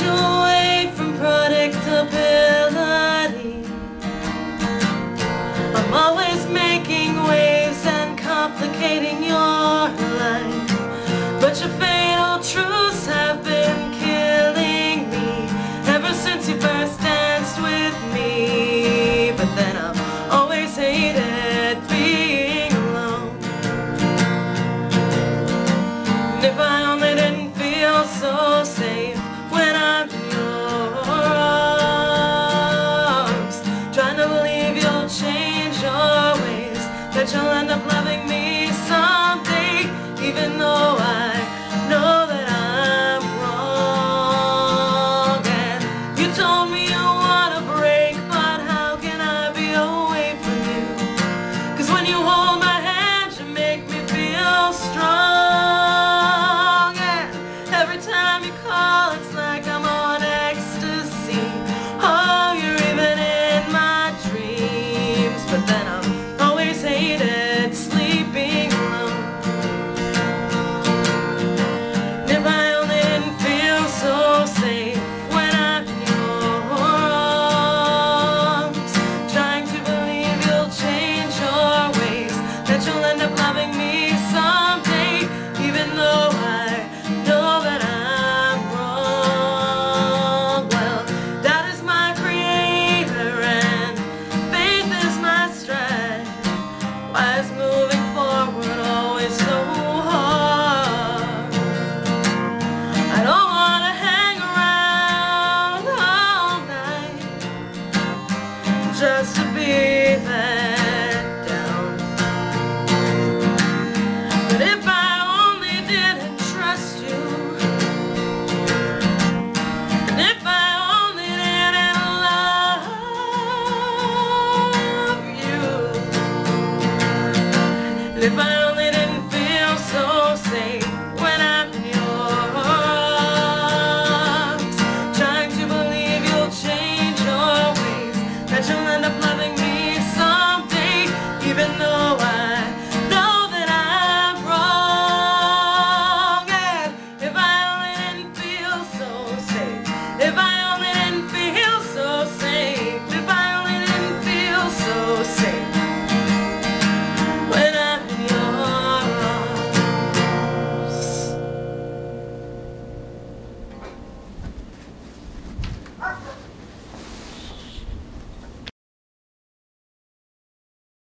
away from predictability. I'm always making waves and complicating your that you'll end up loving me someday, even though I know that I'm wrong. And you told me you want a break, but how can I be away from you? Cause when you hold my just to be let down. But if I only didn't trust you, and if I only didn't love you, and if I